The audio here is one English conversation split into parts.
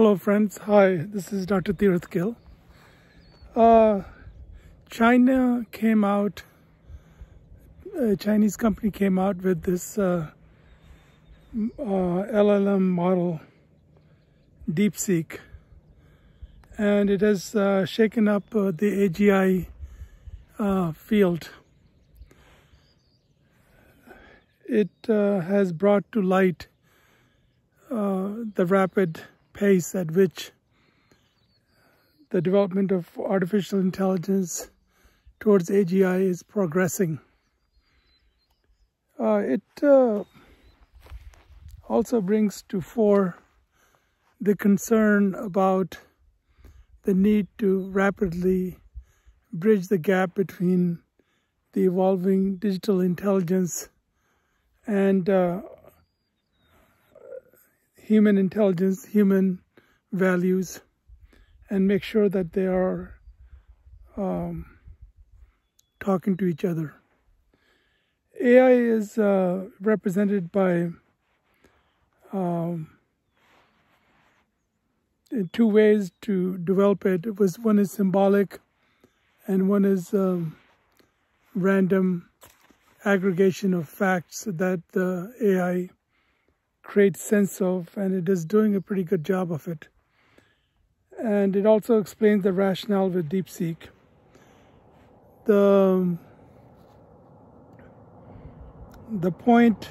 Hello friends, hi, this is Dr. Tirath Gill. Uh, China came out, a Chinese company came out with this uh, uh, LLM model, DeepSeek, and it has uh, shaken up uh, the AGI uh, field. It has brought to light the rapid pace at which the development of artificial intelligence towards AGI is progressing. Uh, it uh, also brings to fore the concern about the need to rapidly bridge the gap between the evolving digital intelligence and uh, human intelligence, human values, and make sure that they are um, talking to each other. AI is uh, represented by um, two ways to develop it. it. was one is symbolic, and one is um, random aggregation of facts that the AI create sense of, and it is doing a pretty good job of it. And it also explains the rationale with DeepSeek. The, the point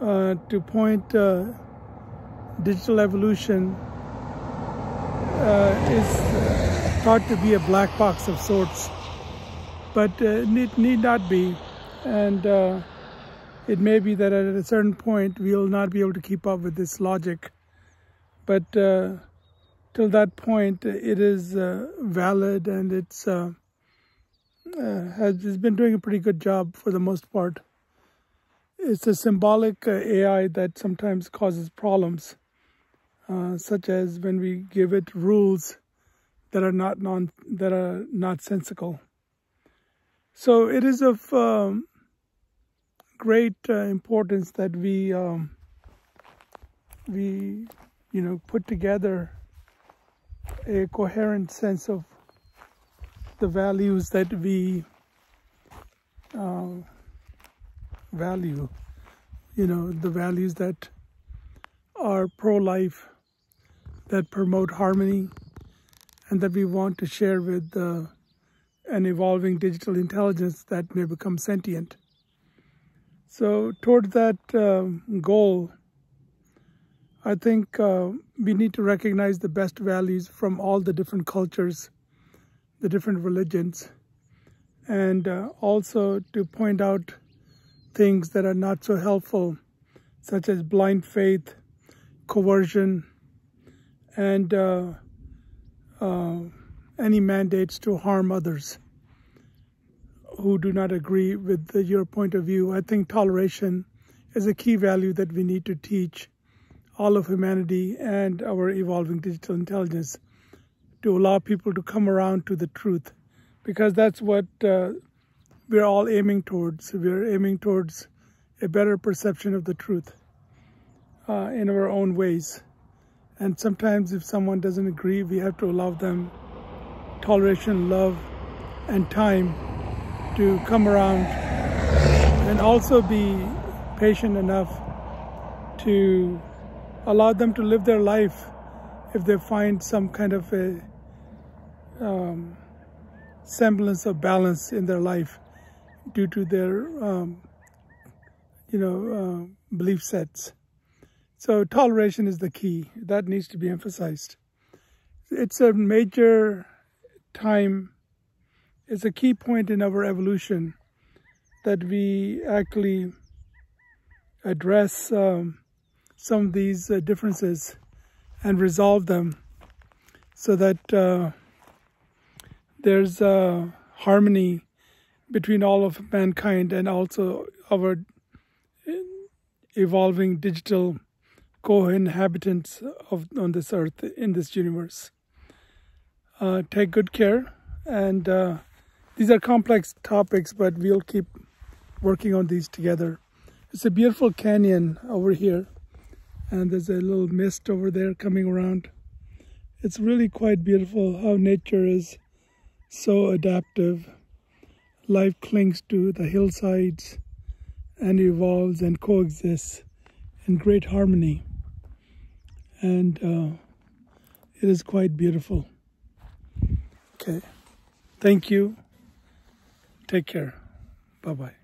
uh, to point uh, digital evolution uh, is thought to be a black box of sorts, but uh, it need not be. And uh, it may be that at a certain point we will not be able to keep up with this logic. But uh, till that point, it is uh, valid and it's uh, uh has, has been doing a pretty good job for the most part. It's a symbolic uh, AI that sometimes causes problems, uh, such as when we give it rules that are not non that are not sensical. So it is of um, great uh, importance that we um, we you know put together a coherent sense of the values that we uh, value you know the values that are pro-life that promote harmony and that we want to share with uh, an evolving digital intelligence that may become sentient so toward that um, goal, I think uh, we need to recognize the best values from all the different cultures, the different religions, and uh, also to point out things that are not so helpful, such as blind faith, coercion, and uh, uh any mandates to harm others who do not agree with the, your point of view. I think toleration is a key value that we need to teach all of humanity and our evolving digital intelligence to allow people to come around to the truth because that's what uh, we're all aiming towards. We're aiming towards a better perception of the truth uh, in our own ways. And sometimes if someone doesn't agree, we have to allow them toleration, love, and time to come around and also be patient enough to allow them to live their life if they find some kind of a um, semblance of balance in their life due to their um, you know uh, belief sets. So toleration is the key. That needs to be emphasized. It's a major time it's a key point in our evolution that we actually address um, some of these uh, differences and resolve them so that uh, there's uh, harmony between all of mankind and also our evolving digital co-inhabitants of on this earth in this universe. Uh, take good care and uh, these are complex topics, but we'll keep working on these together. It's a beautiful canyon over here, and there's a little mist over there coming around. It's really quite beautiful how nature is so adaptive. Life clings to the hillsides and evolves and coexists in great harmony. And uh, it is quite beautiful. Okay. Thank you. Take care. Bye bye.